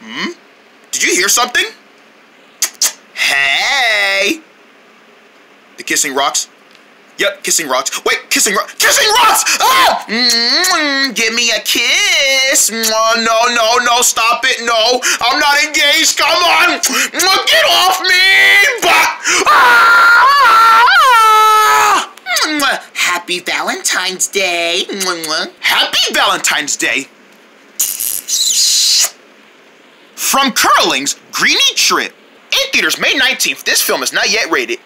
Hmm? Did you hear something? Hey! The kissing rocks? Yep, kissing rocks. Wait, kissing rocks. Kissing rocks! Ah! Mm-hmm. Give me a kiss. No, no, no, stop it. No, I'm not engaged. Come on. Get off me. Ah! Happy Valentine's Day. Happy Valentine's Day. From Kurlins Greeny Trip. In theaters May 19th, this film is not yet rated.